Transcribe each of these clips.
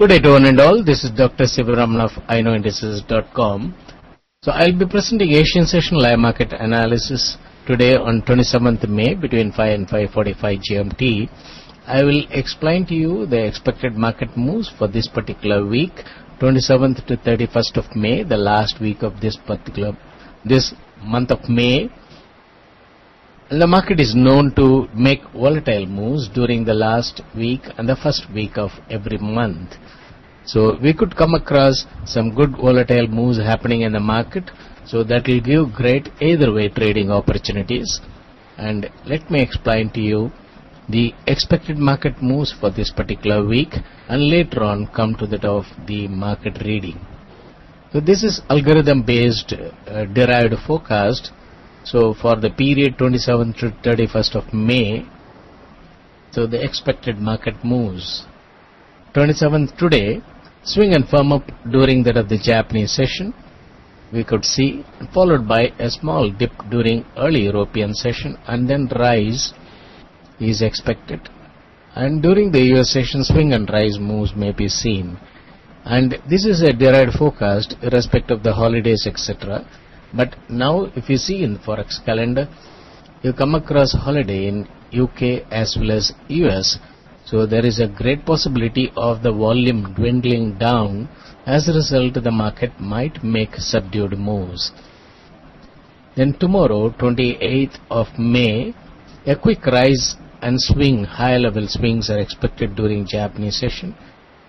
Good day to one and all. This is Dr. Sivaraman of IKnowIndices.com. So I'll be presenting Asian session live market analysis today on 27th May between 5 and 5:45 GMT. I will explain to you the expected market moves for this particular week, 27th to 31st of May, the last week of this particular this month of May. The market is known to make volatile moves during the last week and the first week of every month. So we could come across some good volatile moves happening in the market. So that will give great either way trading opportunities. And let me explain to you the expected market moves for this particular week and later on come to that of the market reading. So this is algorithm based uh, derived forecast. So for the period 27th to 31st of May, so the expected market moves. 27th today, swing and firm up during that of the Japanese session. We could see followed by a small dip during early European session and then rise is expected. And during the US session, swing and rise moves may be seen. And this is a derived forecast irrespective of the holidays etc. But now if you see in Forex calendar, you come across holiday in UK as well as US. So there is a great possibility of the volume dwindling down. As a result, the market might make subdued moves. Then tomorrow, 28th of May, a quick rise and swing, high level swings are expected during Japanese session.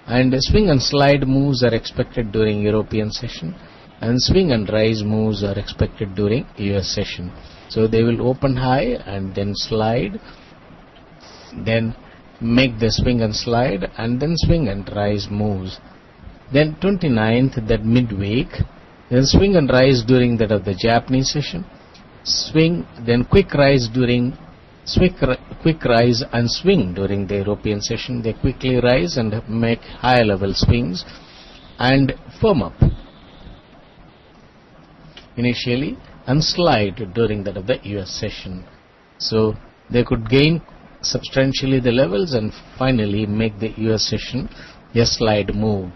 And swing and slide moves are expected during European session. And swing and rise moves are expected during US session. So they will open high and then slide. Then make the swing and slide and then swing and rise moves. Then 29th, that midweek, then swing and rise during that of the Japanese session. Swing, then quick rise during quick, quick rise and swing during the European session. They quickly rise and make higher level swings and firm up initially and slide during that of the US session. So they could gain substantially the levels and finally make the US session a slide move.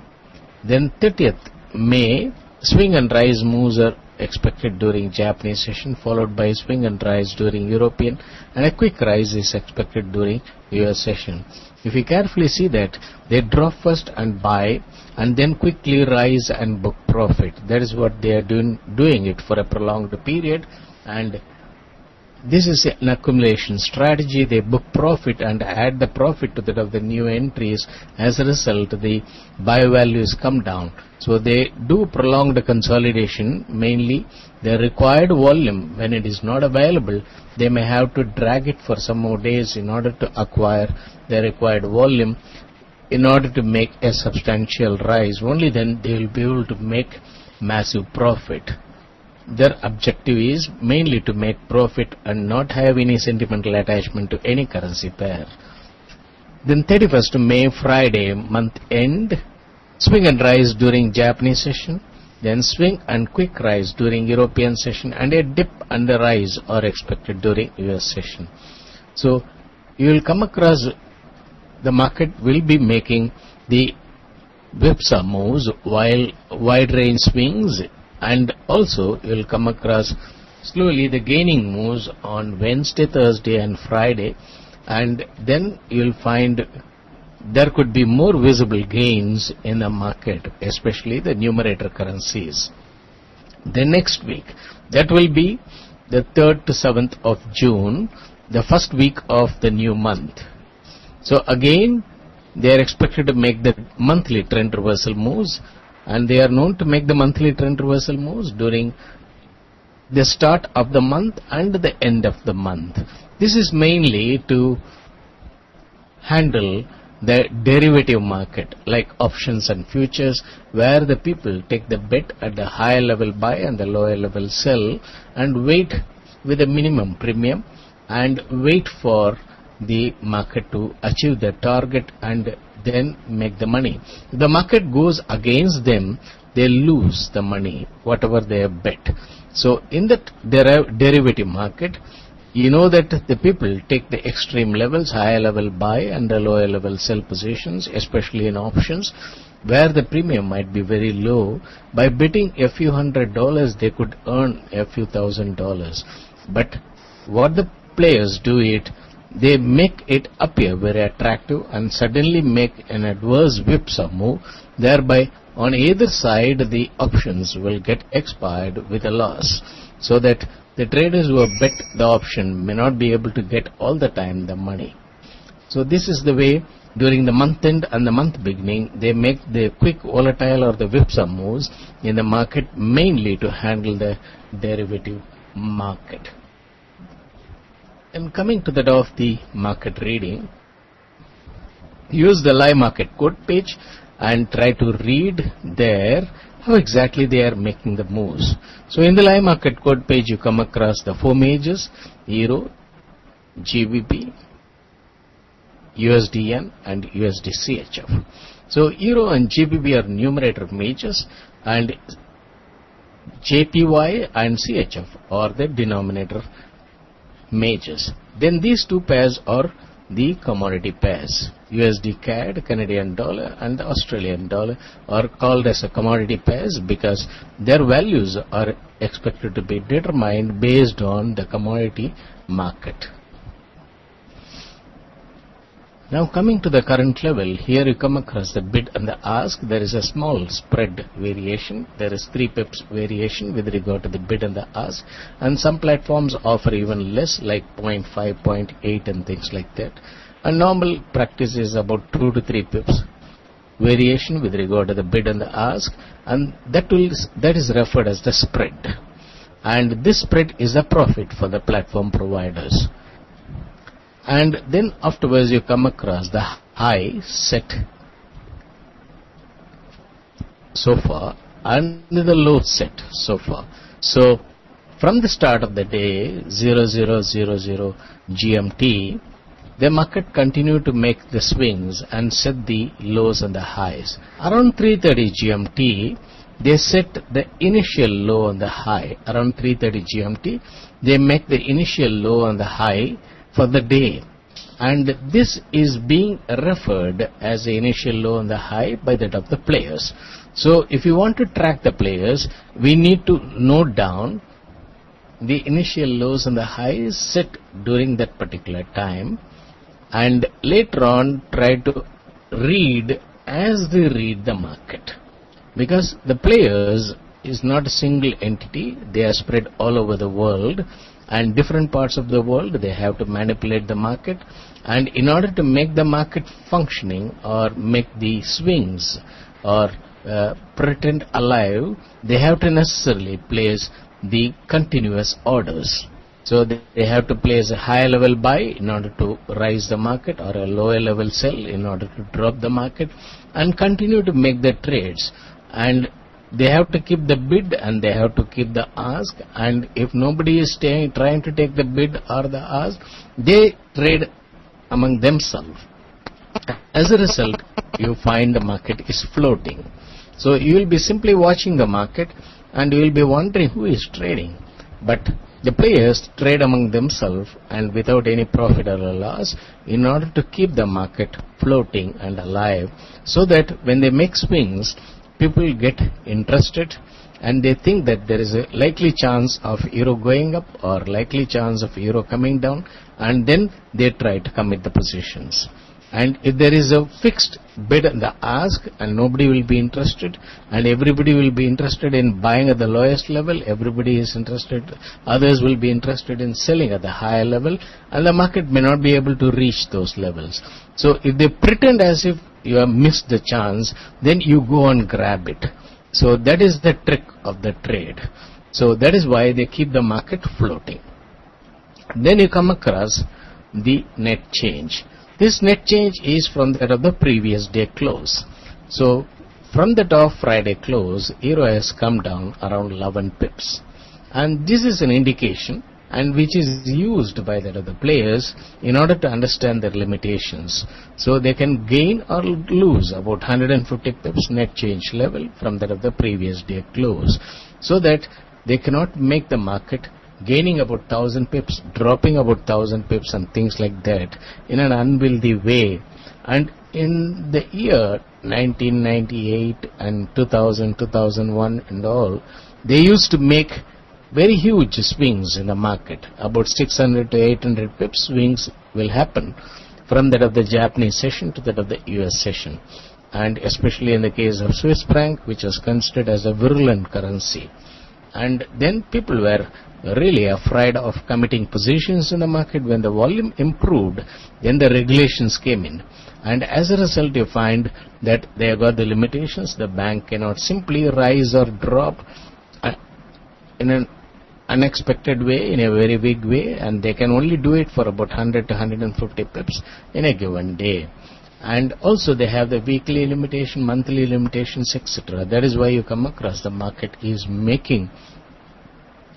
Then 30th May, swing and rise moves are expected during Japanese session followed by swing and rise during European and a quick rise is expected during US session. If you carefully see that they drop first and buy and then quickly rise and book profit. That is what they are doing, doing it for a prolonged period and this is an accumulation strategy. They book profit and add the profit to that of the new entries. As a result, the buy values come down. So they do prolonged consolidation. Mainly, the required volume, when it is not available, they may have to drag it for some more days in order to acquire the required volume in order to make a substantial rise. Only then they will be able to make massive profit their objective is mainly to make profit and not have any sentimental attachment to any currency pair. Then 31st May Friday month end, swing and rise during Japanese session, then swing and quick rise during European session and a dip and a rise are expected during US session. So you will come across the market will be making the whipsaw moves while wide range swings and also you will come across slowly the gaining moves on Wednesday, Thursday and Friday and then you will find there could be more visible gains in the market, especially the numerator currencies. The next week, that will be the 3rd to 7th of June, the first week of the new month. So again, they are expected to make the monthly trend reversal moves and they are known to make the monthly trend reversal moves during the start of the month and the end of the month. This is mainly to handle the derivative market like options and futures where the people take the bet at the higher level buy and the lower level sell and wait with a minimum premium and wait for the market to achieve the target and then make the money. The market goes against them, they lose the money, whatever they have bet. So in that derivative market, you know that the people take the extreme levels, higher level buy and the lower level sell positions, especially in options, where the premium might be very low. By betting a few hundred dollars, they could earn a few thousand dollars. But what the players do it, they make it appear very attractive and suddenly make an adverse whipsaw move, thereby on either side the options will get expired with a loss, so that the traders who have bet the option may not be able to get all the time the money. So this is the way during the month end and the month beginning they make the quick volatile or the whipsaw moves in the market mainly to handle the derivative market. And coming to that of the market reading, use the live market quote page and try to read there how exactly they are making the moves. So in the live market quote page you come across the four majors, Euro, GBP, USD yen and USD CHF. So Euro and GBP are numerator majors and JPY and CHF are the denominator majors. Then these two pairs are the commodity pairs. USD CAD, Canadian dollar and the Australian dollar are called as a commodity pairs because their values are expected to be determined based on the commodity market. Now coming to the current level, here you come across the bid and the ask. There is a small spread variation. There is 3 pips variation with regard to the bid and the ask. And some platforms offer even less like 0.5, 0.8 and things like that. A normal practice is about 2 to 3 pips variation with regard to the bid and the ask. And that, will, that is referred as the spread. And this spread is a profit for the platform providers and then afterwards you come across the high set so far and the low set so far. So from the start of the day 0000 GMT the market continued to make the swings and set the lows and the highs. Around 3.30 GMT they set the initial low and the high. Around 3.30 GMT they make the initial low and the high for the day. And this is being referred as the initial low and the high by that of the players. So if you want to track the players, we need to note down the initial lows and the highs set during that particular time and later on try to read as they read the market. Because the players is not a single entity, they are spread all over the world and different parts of the world they have to manipulate the market. And in order to make the market functioning or make the swings or uh, pretend alive they have to necessarily place the continuous orders. So they have to place a higher level buy in order to rise the market or a lower level sell in order to drop the market and continue to make the trades. And they have to keep the bid and they have to keep the ask and if nobody is staying, trying to take the bid or the ask, they trade among themselves. As a result, you find the market is floating. So you will be simply watching the market and you will be wondering who is trading. But the players trade among themselves and without any profit or loss in order to keep the market floating and alive so that when they make swings, people get interested and they think that there is a likely chance of euro going up or likely chance of euro coming down and then they try to commit the positions. And if there is a fixed bid and the ask and nobody will be interested and everybody will be interested in buying at the lowest level, everybody is interested, others will be interested in selling at the higher level and the market may not be able to reach those levels. So if they pretend as if you have missed the chance, then you go and grab it. So that is the trick of the trade. So that is why they keep the market floating. Then you come across the net change. This net change is from that of the previous day close. So from that of Friday close, Euro has come down around 11 pips. And this is an indication and which is used by that of the other players in order to understand their limitations. So they can gain or lose about 150 pips net change level from that of the previous day close so that they cannot make the market gaining about 1000 pips, dropping about 1000 pips and things like that in an unwieldy way. And in the year 1998 and 2000, 2001 and all, they used to make very huge swings in the market. About 600 to 800 pips swings will happen from that of the Japanese session to that of the US session. And especially in the case of Swiss franc, which was considered as a virulent currency. And then people were really afraid of committing positions in the market. When the volume improved, then the regulations came in. And as a result, you find that they have got the limitations. The bank cannot simply rise or drop uh, in an unexpected way, in a very big way, and they can only do it for about 100 to 150 pips in a given day. And also they have the weekly limitation, monthly limitations, etc. That is why you come across the market is making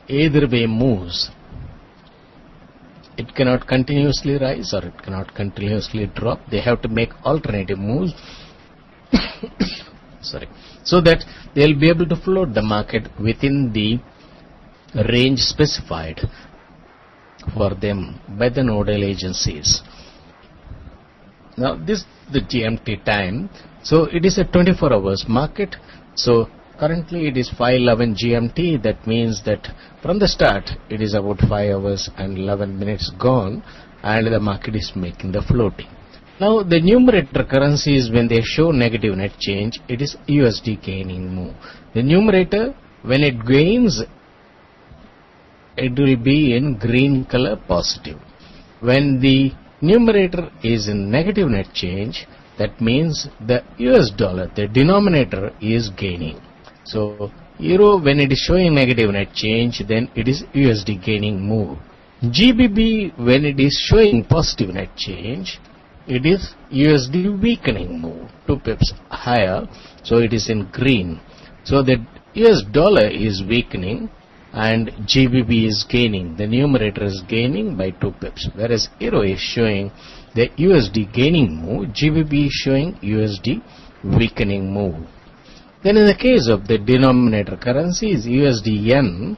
either way moves. It cannot continuously rise or it cannot continuously drop. They have to make alternative moves. Sorry. So that they'll be able to float the market within the range specified for them by the nodal agencies. Now this the GMT time. So it is a 24 hours market. So currently it is 511 GMT. That means that from the start it is about 5 hours and 11 minutes gone and the market is making the floating. Now the numerator currencies when they show negative net change it is USD gaining move. The numerator when it gains it will be in green color positive. When the numerator is in negative net change, that means the US dollar, the denominator is gaining. So, euro when it is showing negative net change, then it is USD gaining move. GBP when it is showing positive net change, it is USD weakening move, 2 pips higher, so it is in green. So the US dollar is weakening and GBP is gaining. The numerator is gaining by 2 pips, whereas Euro is showing the USD gaining move, GBP is showing USD weakening move. Then in the case of the denominator currency is USD Yen,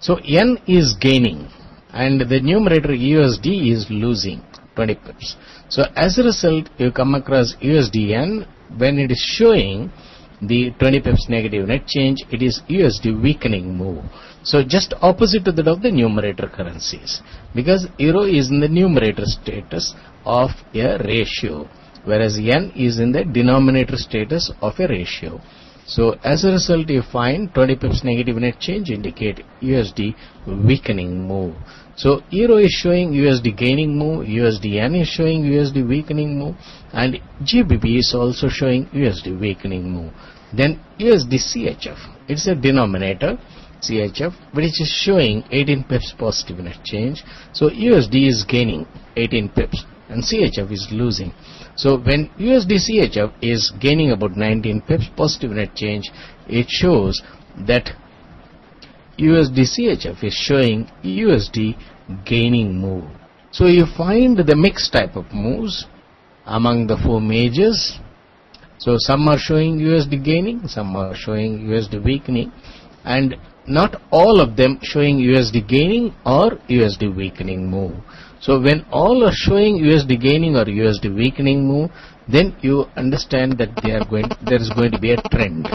so Yen is gaining and the numerator USD is losing 20 pips. So as a result, you come across USD Yen when it is showing the 20 pips negative net change, it is USD weakening move. So just opposite to that of the numerator currencies. Because euro is in the numerator status of a ratio, whereas yen is in the denominator status of a ratio. So as a result, you find 20 pips negative net change indicate USD weakening move. So euro is showing USD gaining move, USD yen is showing USD weakening move, and GBP is also showing USD weakening move. Then USD CHF, it's a denominator CHF, which is showing 18 pips positive net change. So USD is gaining 18 pips and CHF is losing. So when USD CHF is gaining about 19 pips positive net change, it shows that USD CHF is showing USD gaining move. So you find the mixed type of moves among the four majors. So some are showing USD gaining, some are showing USD weakening and not all of them showing USD gaining or USD weakening move. So when all are showing USD gaining or USD weakening move, then you understand that they are going, there is going to be a trend.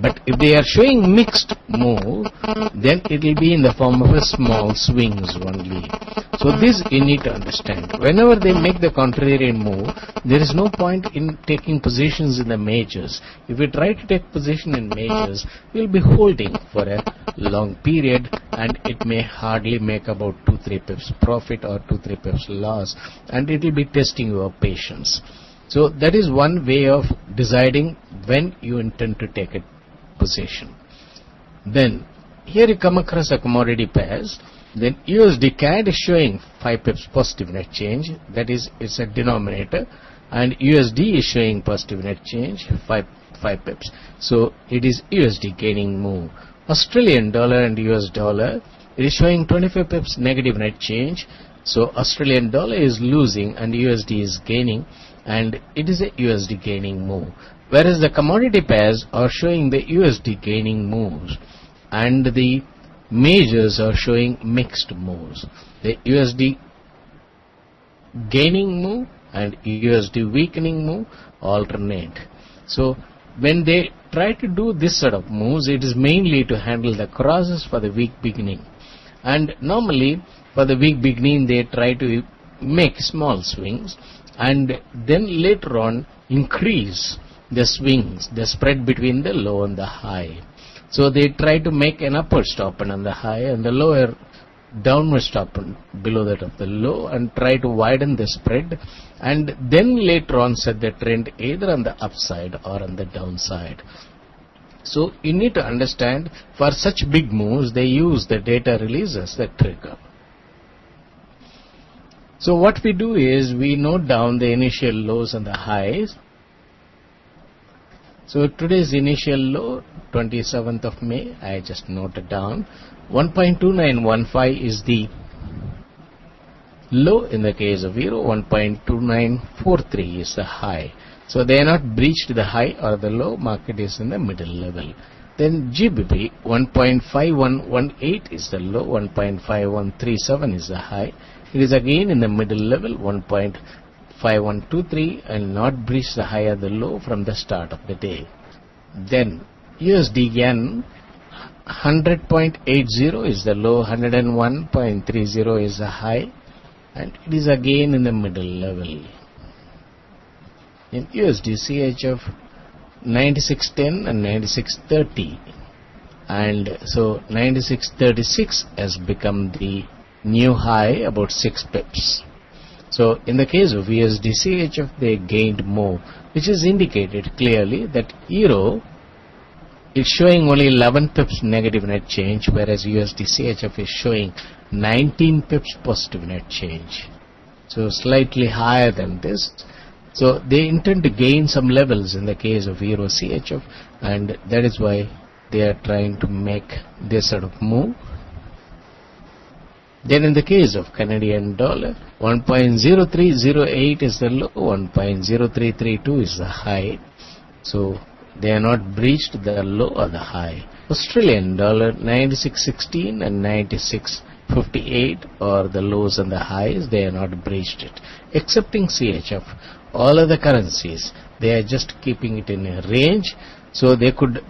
But if they are showing mixed move, then it will be in the form of a small swings only. So this you need to understand. Whenever they make the contrarian move, there is no point in taking positions in the majors. If we try to take position in majors, we will be holding for a long period and it may hardly make about 2-3 pips profit or 2-3 pips loss and it will be testing your patience. So that is one way of deciding when you intend to take a position. Then here you come across a commodity pairs. Then USD CAD is showing 5 pips positive net change. That is, it's a denominator. And USD is showing positive net change, 5, 5 pips. So it is USD gaining move. Australian dollar and US dollar, it is showing 25 pips negative net change. So Australian dollar is losing and USD is gaining and it is a USD gaining move. Whereas the commodity pairs are showing the USD gaining moves and the majors are showing mixed moves. The USD gaining move and USD weakening move alternate. So when they try to do this sort of moves, it is mainly to handle the crosses for the week beginning. And normally for the week beginning, they try to make small swings and then later on increase the swings, the spread between the low and the high. So they try to make an upward stop on the high and the lower downward stop below that of the low and try to widen the spread and then later on set the trend either on the upside or on the downside. So you need to understand for such big moves they use the data releases as the trigger. So what we do is we note down the initial lows and the highs. So today's initial low 27th of May I just noted down. 1.2915 is the low in the case of euro 1.2943 is the high. So they are not breached the high or the low. Market is in the middle level. Then GBP 1.5118 is the low. 1.5137 is the high it is again in the middle level 1.5123 and not breach the high or the low from the start of the day. Then USD yen 100.80 is the low, 101.30 is the high, and it is again in the middle level. In USD CHF 96.10 and 96.30 and so 96.36 has become the new high about 6 pips. So in the case of USD CHF they gained more which is indicated clearly that Euro is showing only 11 pips negative net change, whereas USD CHF is showing 19 pips positive net change. So slightly higher than this. So they intend to gain some levels in the case of Euro CHF and that is why they are trying to make this sort of move. Then in the case of Canadian dollar, 1.0308 is the low, 1.0332 is the high. So they are not breached the low or the high. Australian dollar 96.16 and 96.58 are the lows and the highs, they are not breached it. Excepting CHF, all other currencies, they are just keeping it in a range, so they could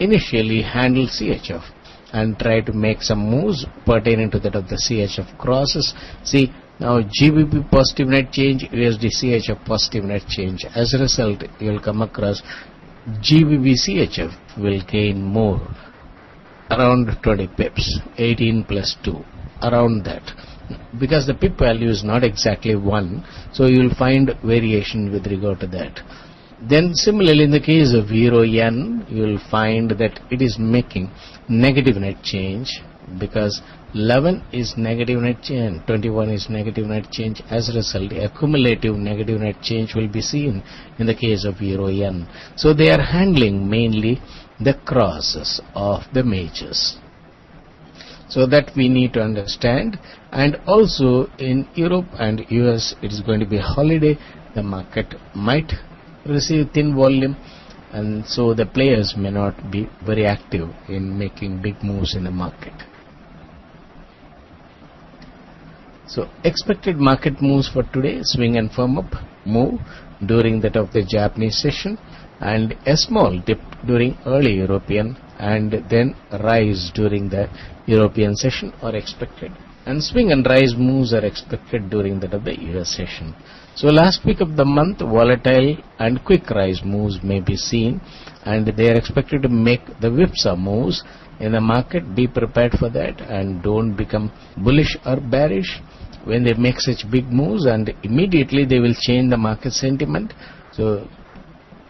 initially handle CHF and try to make some moves pertaining to that of the CHF crosses. See, now GBP positive net change, USD CHF positive net change. As a result, you will come across GBP CHF will gain more around 20 pips 18 plus 2 around that because the pip value is not exactly 1 so you will find variation with regard to that then similarly in the case of euro yen you will find that it is making negative net change because 11 is negative net change, 21 is negative net change. As a result, accumulative negative net change will be seen in the case of euro yen. So they are handling mainly the crosses of the majors. So that we need to understand. And also in Europe and US, it is going to be holiday. The market might receive thin volume and so the players may not be very active in making big moves in the market. So expected market moves for today, swing and firm up, move during that of the Japanese session and a small dip during early European and then rise during the European session are expected and swing and rise moves are expected during that of the US session. So last week of the month volatile and quick rise moves may be seen and they are expected to make the whipsaw moves in the market. Be prepared for that and don't become bullish or bearish when they make such big moves and immediately they will change the market sentiment. So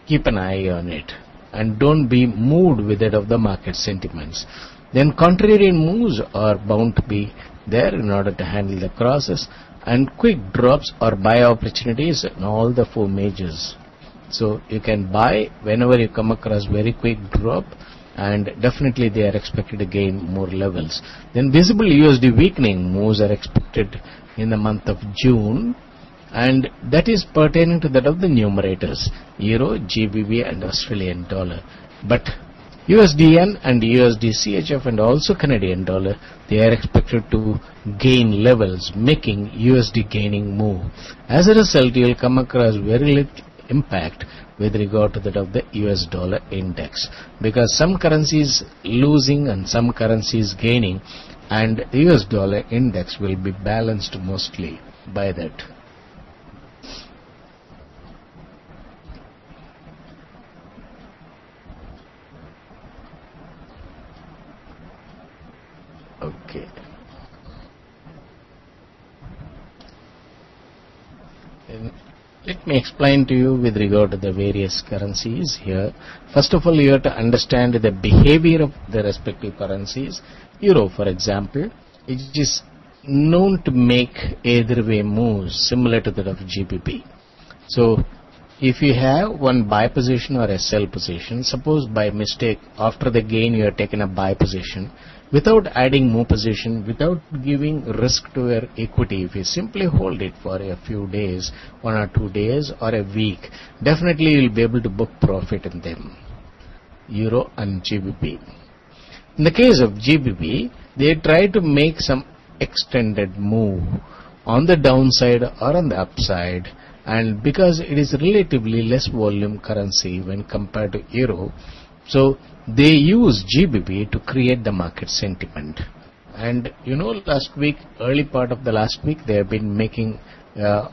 keep an eye on it and don't be moved with it of the market sentiments. Then contrarian moves are bound to be there in order to handle the crosses and quick drops or buy opportunities in all the four majors. So you can buy whenever you come across very quick drop and definitely they are expected to gain more levels. Then visible USD weakening moves are expected in the month of June and that is pertaining to that of the numerators Euro, GBP and Australian dollar. But USD yen and USD CHF and also Canadian dollar, they are expected to gain levels, making USD gaining move. As a result, you will come across very little impact with regard to that of the US dollar index because some currencies losing and some currencies gaining and US dollar index will be balanced mostly by that. Okay. Let me explain to you with regard to the various currencies here. First of all, you have to understand the behavior of the respective currencies. Euro, for example, it is known to make either way moves similar to that of GBP. So, if you have one buy position or a sell position, suppose by mistake after the gain you have taken a buy position, without adding more position, without giving risk to your equity, if you simply hold it for a few days, one or two days or a week, definitely you will be able to book profit in them. Euro and GBP. In the case of GBP, they try to make some extended move on the downside or on the upside and because it is relatively less volume currency when compared to euro so they use GBP to create the market sentiment. And you know last week early part of the last week they have been making uh,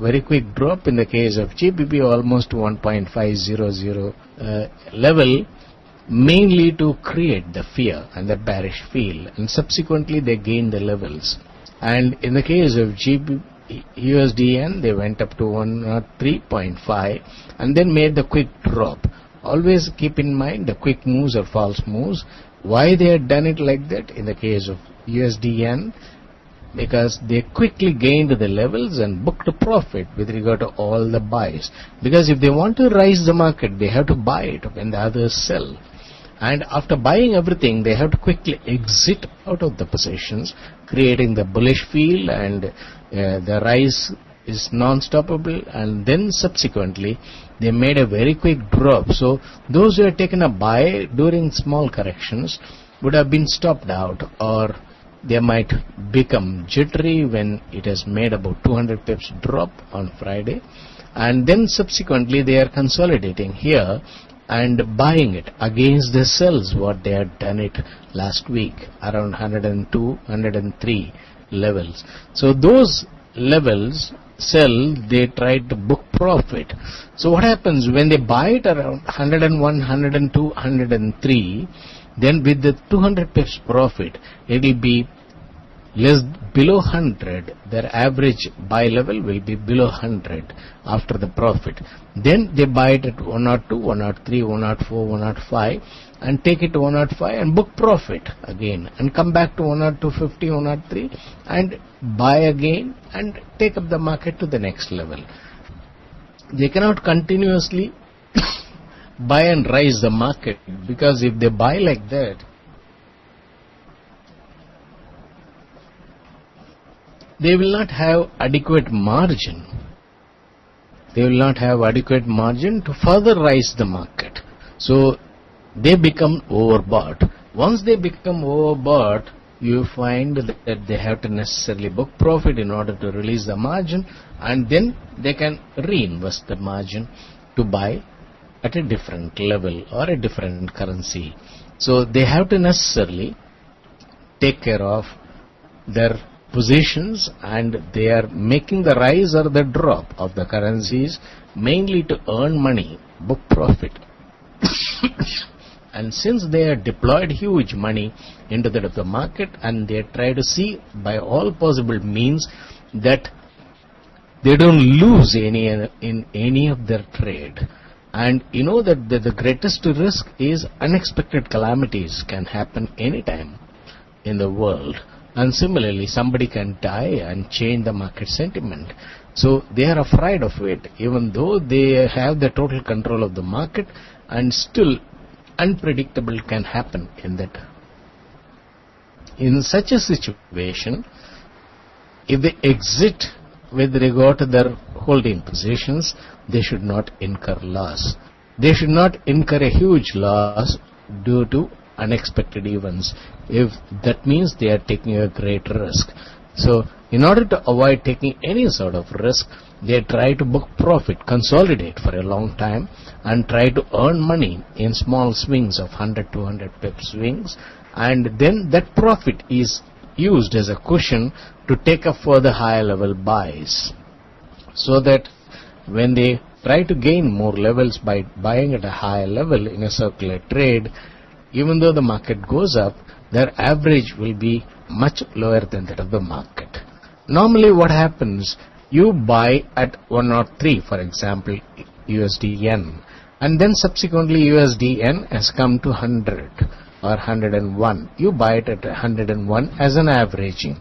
very quick drop in the case of GBP almost 1.500 uh, level mainly to create the fear and the bearish feel. And subsequently they gain the levels. And in the case of GB, USD yen they went up to 103.5 uh, and then made the quick drop. Always keep in mind the quick moves or false moves. Why they had done it like that? In the case of USD yen because they quickly gained the levels and booked a profit with regard to all the buys. Because if they want to rise the market they have to buy it when the others sell and after buying everything they have to quickly exit out of the positions creating the bullish feel and uh, the rise is non-stoppable. And then subsequently they made a very quick drop. So those who had taken a buy during small corrections would have been stopped out or they might become jittery when it has made about 200 pips drop on Friday. And then subsequently they are consolidating here and buying it against the sells what they had done it last week around 102 103 levels. So those levels sell they try to book profit. So what happens? When they buy it around 101 102 103 then with the 200 pips profit it will be less below 100 their average buy level will be below 100 after the profit. Then they buy it at 102 103 104 105 and take it to 105 and book profit again and come back to 102 50 103 and buy again and take up the market to the next level. They cannot continuously buy and rise the market because if they buy like that they will not have adequate margin. They will not have adequate margin to further rise the market. So they become overbought. Once they become overbought, you find that they have to necessarily book profit in order to release the margin and then they can reinvest the margin to buy at a different level or a different currency. So they have to necessarily take care of their positions and they are making the rise or the drop of the currencies mainly to earn money, book profit. and since they have deployed huge money into the, the market and they try to see by all possible means that they don't lose any in any of their trade. And you know that the, the greatest risk is unexpected calamities can happen anytime in the world and similarly somebody can die and change the market sentiment. So they are afraid of it. Even though they have the total control of the market and still unpredictable can happen in that. In such a situation if they exit with regard to their holding positions they should not incur loss. They should not incur a huge loss due to unexpected events. If that means they are taking a great risk. So in order to avoid taking any sort of risk, they try to book profit, consolidate for a long time and try to earn money in small swings of 100, 200 pip swings and then that profit is used as a cushion to take up further higher level buys so that when they try to gain more levels by buying at a higher level in a circular trade, even though the market goes up, their average will be much lower than that of the market. Normally what happens, you buy at 103 for example USD yen and then subsequently USD yen has come to 100 or 101. You buy it at 101 as an averaging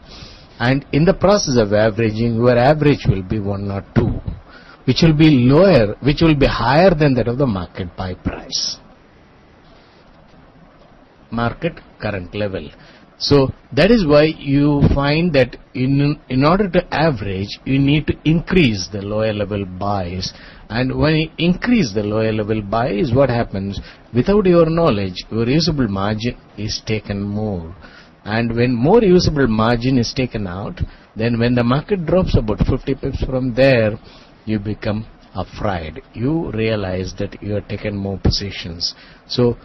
and in the process of averaging your average will be 102 which will be lower, which will be higher than that of the market buy price. Market current level. So that is why you find that in, in order to average, you need to increase the lower level buys. And when you increase the lower level buys, what happens? Without your knowledge, your usable margin is taken more. And when more usable margin is taken out, then when the market drops about 50 pips from there, you become afraid. You realize that you have taken more positions. So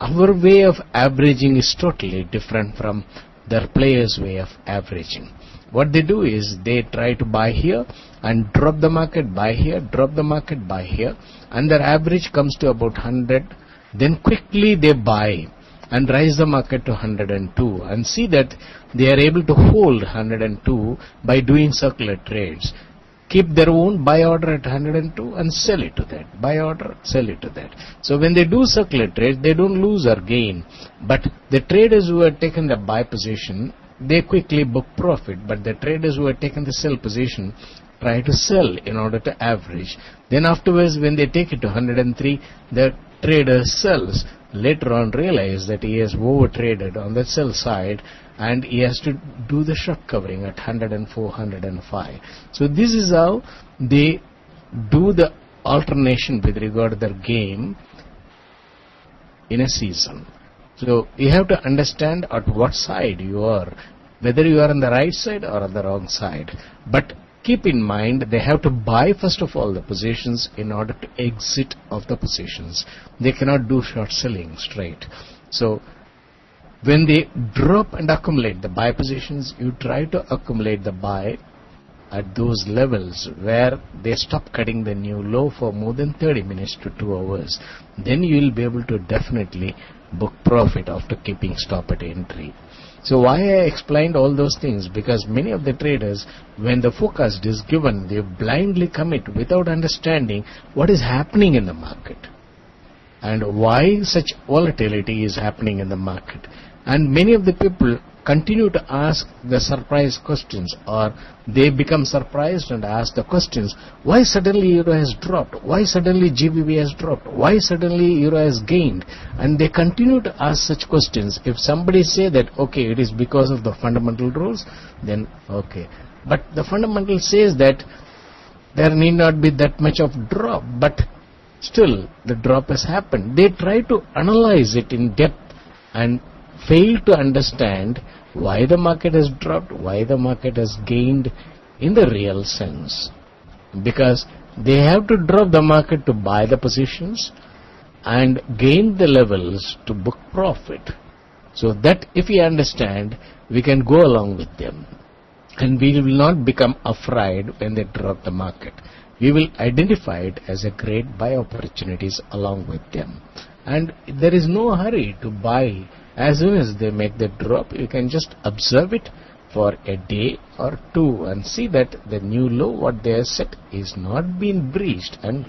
our way of averaging is totally different from their players' way of averaging. What they do is they try to buy here and drop the market, buy here, drop the market, buy here, and their average comes to about 100. Then quickly they buy and rise the market to 102 and see that they are able to hold 102 by doing circular trades keep their own buy order at 102 and sell it to that. Buy order, sell it to that. So when they do circular trade, they don't lose or gain. But the traders who have taken the buy position, they quickly book profit. But the traders who have taken the sell position try to sell in order to average. Then afterwards, when they take it to 103, the trader sells. Later on realize that he has over traded on the sell side and he has to do the short covering at 104, 105. So this is how they do the alternation with regard to their game in a season. So you have to understand at what side you are, whether you are on the right side or on the wrong side. But keep in mind they have to buy first of all the positions in order to exit of the positions. They cannot do short selling straight. So when they drop and accumulate the buy positions, you try to accumulate the buy at those levels where they stop cutting the new low for more than 30 minutes to 2 hours. Then you will be able to definitely book profit after keeping stop at entry. So why I explained all those things? Because many of the traders, when the forecast is given, they blindly commit without understanding what is happening in the market and why such volatility is happening in the market. And many of the people continue to ask the surprise questions or they become surprised and ask the questions, why suddenly euro has dropped? Why suddenly GBP has dropped? Why suddenly euro has gained? And they continue to ask such questions. If somebody say that, okay, it is because of the fundamental rules, then okay. But the fundamental says that there need not be that much of drop, but still the drop has happened. They try to analyze it in depth and fail to understand why the market has dropped, why the market has gained in the real sense. Because they have to drop the market to buy the positions and gain the levels to book profit. So that if we understand, we can go along with them. And we will not become afraid when they drop the market. We will identify it as a great buy opportunities along with them. And there is no hurry to buy as soon as they make the drop, you can just observe it for a day or two and see that the new low what they have set is not being breached. And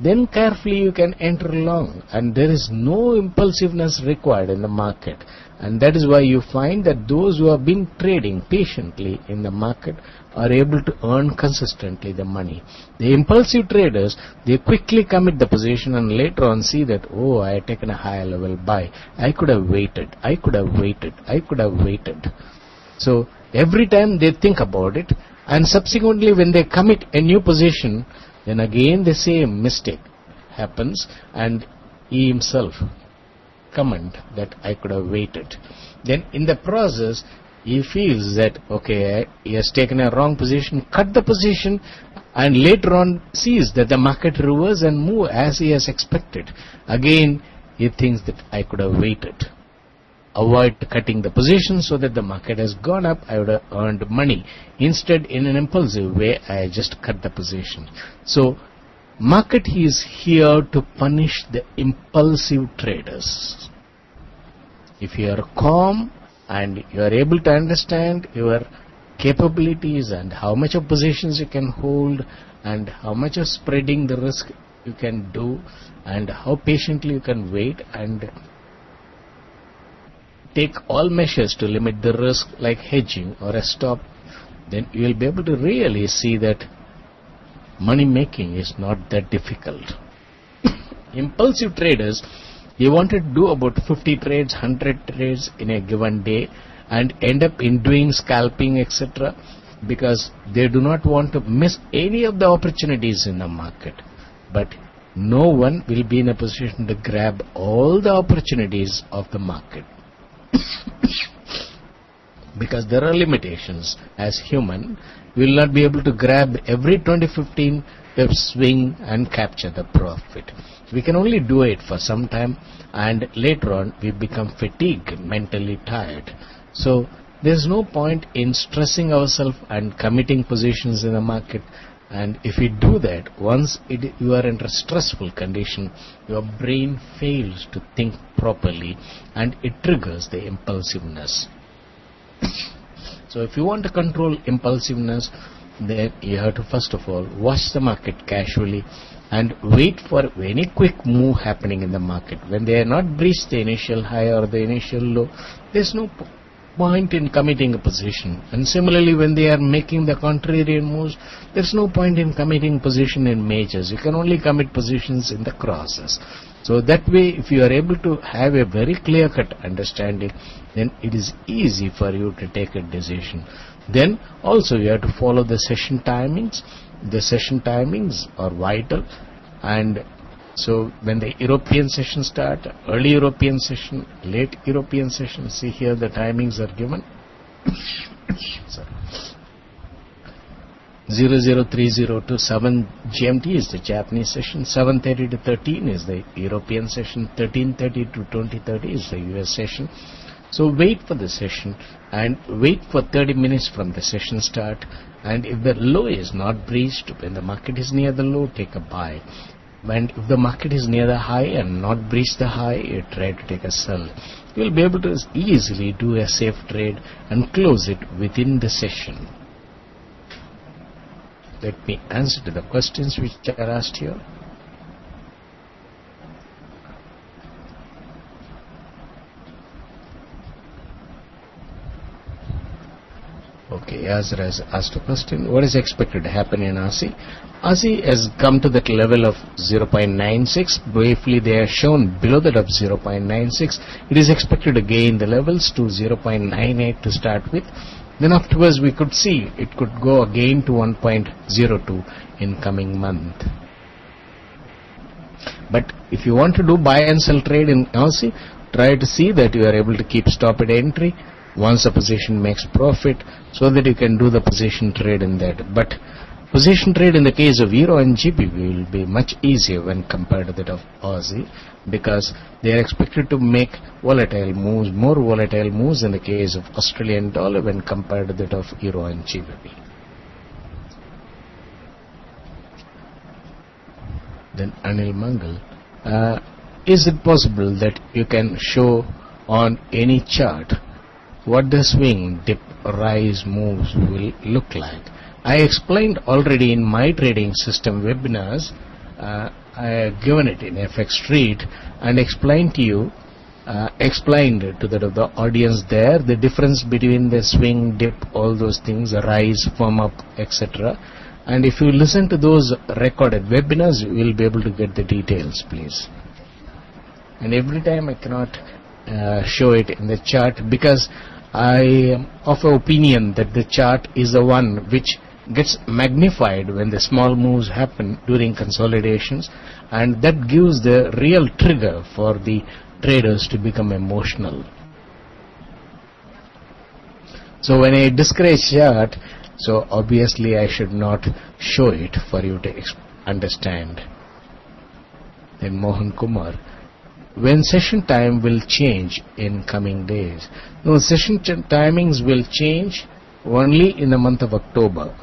then carefully you can enter long and there is no impulsiveness required in the market. And that is why you find that those who have been trading patiently in the market are able to earn consistently the money. The impulsive traders, they quickly commit the position and later on see that, oh, I have taken a higher level buy. I could have waited. I could have waited. I could have waited. So every time they think about it and subsequently when they commit a new position, then again the same mistake happens and he himself comment that I could have waited. Then in the process, he feels that, okay, he has taken a wrong position, cut the position, and later on sees that the market reverse and move as he has expected. Again, he thinks that I could have waited. Avoid cutting the position so that the market has gone up, I would have earned money. Instead, in an impulsive way, I just cut the position. So, market is here to punish the impulsive traders. If you are calm and you are able to understand your capabilities and how much of positions you can hold and how much of spreading the risk you can do and how patiently you can wait and take all measures to limit the risk like hedging or a stop then you will be able to really see that money making is not that difficult. Impulsive traders you wanted to do about 50 trades 100 trades in a given day and end up in doing scalping etc because they do not want to miss any of the opportunities in the market. But no one will be in a position to grab all the opportunities of the market. Because there are limitations. As human we will not be able to grab every 2015 pip swing and capture the profit. We can only do it for some time and later on we become fatigued mentally tired. So there's no point in stressing ourselves and committing positions in the market. And if we do that once it, you are in a stressful condition your brain fails to think properly and it triggers the impulsiveness. So if you want to control impulsiveness then you have to first of all watch the market casually and wait for any quick move happening in the market when they are not breached the initial high or the initial low there's no point in committing a position. And similarly, when they are making the contrarian moves, there's no point in committing position in majors. You can only commit positions in the crosses. So that way, if you are able to have a very clear-cut understanding, then it is easy for you to take a decision. Then also you have to follow the session timings. The session timings are vital and so when the European session start, early European session, late European session, see here the timings are given. Sorry. 0030 to 7 GMT is the Japanese session, 7.30 to 13 is the European session, 13.30 to 20.30 is the US session. So wait for the session and wait for 30 minutes from the session start and if the low is not breached, when the market is near the low, take a buy. And if the market is near the high and not breach the high, you try to take a sell. You will be able to easily do a safe trade and close it within the session. Let me answer to the questions which are asked here. Okay, Yazra has asked a question. What is expected to happen in Aussie? Aussie has come to that level of 0.96. Briefly, they are shown below that of 0.96. It is expected to gain the levels to 0.98 to start with. Then afterwards, we could see it could go again to 1.02 in coming month. But if you want to do buy and sell trade in Aussie, try to see that you are able to keep stop at entry once a position makes profit so that you can do the position trade in that. But position trade in the case of Euro and GBP will be much easier when compared to that of Aussie because they are expected to make volatile moves, more volatile moves in the case of Australian dollar when compared to that of Euro and GBP. Then Anil Mangal, uh, is it possible that you can show on any chart what the swing, dip, rise moves will look like. I explained already in my trading system webinars, uh, I have given it in FXStreet and explained to you, uh, explained to the, the audience there the difference between the swing, dip, all those things, rise, firm up, etc. And if you listen to those recorded webinars, you will be able to get the details, please. And every time I cannot uh, show it in the chart because I am of opinion that the chart is the one which gets magnified when the small moves happen during consolidations and that gives the real trigger for the traders to become emotional. So when I discourage chart, so obviously I should not show it for you to understand. Then Mohan Kumar, when session time will change in coming days? No, session timings will change only in the month of October.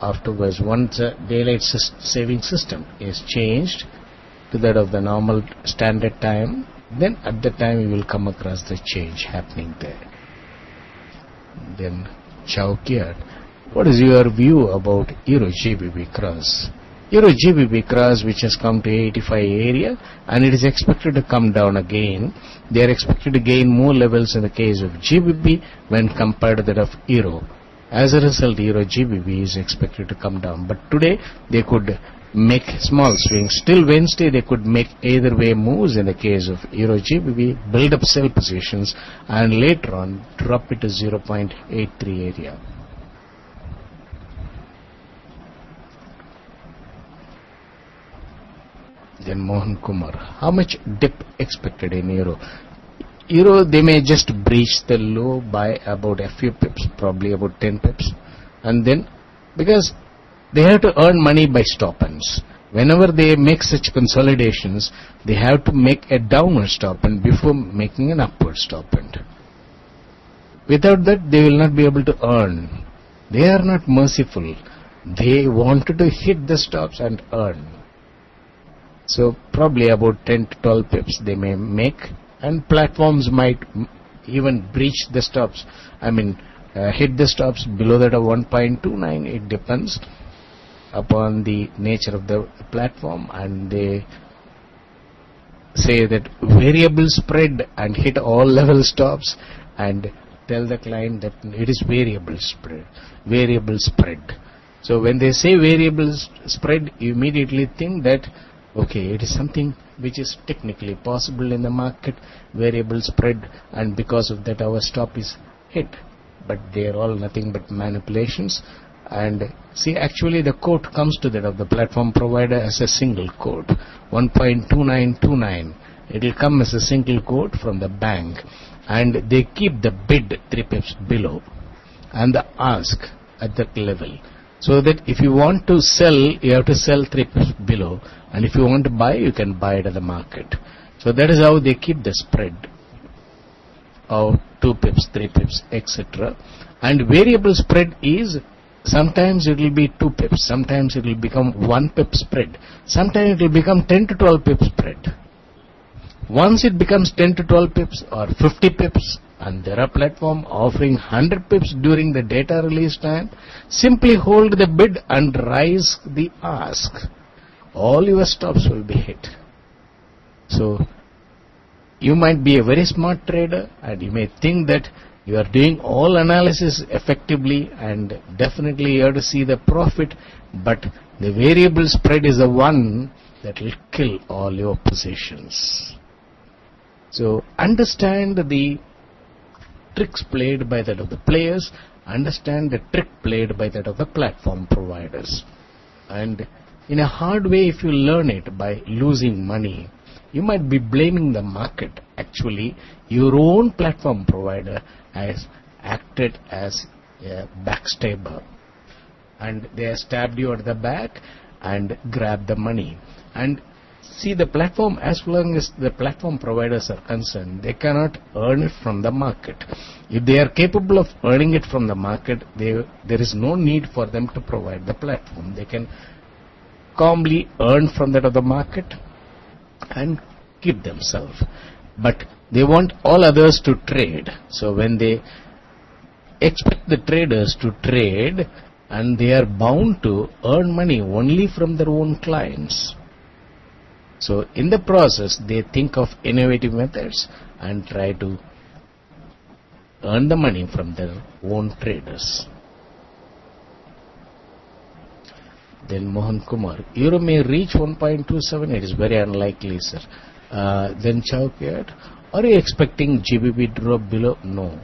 Afterwards, once the daylight saving system is changed to that of the normal standard time, then at that time you will come across the change happening there. Then Chowkiat, what is your view about Euro GBP cross? Euro cross which has come to 85 area and it is expected to come down again. They are expected to gain more levels in the case of GBP when compared to that of Euro. As a result, Euro GBP is expected to come down. But today they could make small swings. Till Wednesday they could make either way moves in the case of Euro GBP, build up sell positions and later on drop it to 0.83 area. Then Mohan Kumar, how much dip expected in Euro? Euro, they may just breach the low by about a few pips, probably about 10 pips. And then, because they have to earn money by stop ins. Whenever they make such consolidations, they have to make a downward stop end before making an upward stop end. Without that, they will not be able to earn. They are not merciful. They wanted to hit the stops and earn. So probably about 10 to 12 pips they may make. And platforms might even breach the stops. I mean uh, hit the stops below that of 1.29 it depends upon the nature of the platform. And they say that variable spread and hit all level stops and tell the client that it is variable spread variable spread. So when they say variable spread you immediately think that okay it is something which is technically possible in the market variable spread and because of that our stop is hit. But they are all nothing but manipulations. And see actually the quote comes to that of the platform provider as a single quote 1.2929 it will come as a single quote from the bank. And they keep the bid 3 pips below. And the ask at that level so that if you want to sell you have to sell 3 pips below. And if you want to buy you can buy it at the market. So that is how they keep the spread of 2 pips 3 pips etc and variable spread is Sometimes it will be 2 pips, sometimes it will become 1 pip spread, sometimes it will become 10 to 12 pip spread. Once it becomes 10 to 12 pips or 50 pips and there are platform offering 100 pips during the data release time, simply hold the bid and rise the ask. All your stops will be hit. So, you might be a very smart trader and you may think that you are doing all analysis effectively and definitely you have to see the profit but the variable spread is the one that will kill all your positions. So understand the tricks played by that of the players, understand the trick played by that of the platform providers. And in a hard way if you learn it by losing money, you might be blaming the market. Actually, your own platform provider has acted as a backstabber. And they stabbed you at the back and grabbed the money. And see the platform, as long as the platform providers are concerned, they cannot earn it from the market. If they are capable of earning it from the market, they, there is no need for them to provide the platform. They can calmly earn from that of the market and keep themselves. But they want all others to trade. So when they expect the traders to trade and they are bound to earn money only from their own clients. So in the process they think of innovative methods and try to earn the money from their own traders. Then Mohan Kumar, Euro may reach 1.27, it is very unlikely sir. Uh, then Chowkiat, are you expecting GBP drop below? No.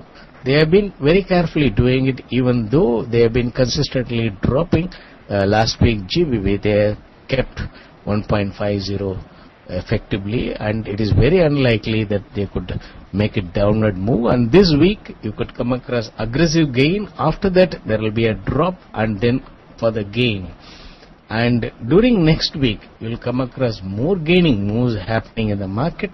They have been very carefully doing it even though they have been consistently dropping. Uh, last week GBP they kept 1.50 effectively and it is very unlikely that they could make it downward move. And this week you could come across aggressive gain. After that there will be a drop and then further gain. And during next week you will come across more gaining moves happening in the market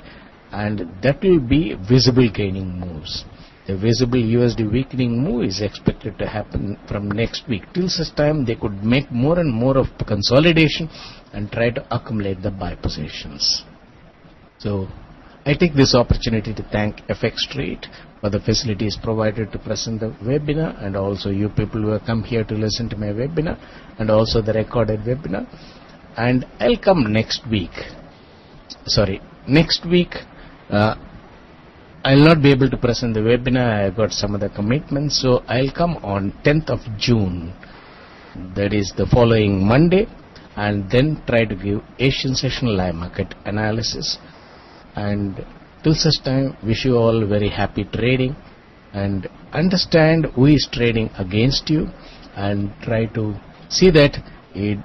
and that will be visible gaining moves the visible USD weakening move is expected to happen from next week. Till such time, they could make more and more of consolidation and try to accumulate the buy positions. So, I take this opportunity to thank FX Trade for the facilities provided to present the webinar and also you people who have come here to listen to my webinar and also the recorded webinar. And I'll come next week. Sorry, next week uh, I'll not be able to present the webinar. I have got some other commitments. So I'll come on 10th of June. That is the following Monday. And then try to give Asian session live market analysis. And till such time, wish you all very happy trading. And understand who is trading against you. And try to see that it,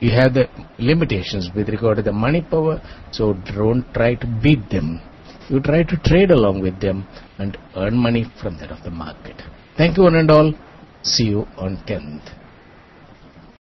you have the limitations with regard to the money power. So don't try to beat them you try to trade along with them and earn money from that of the market. Thank you one and all. See you on 10th.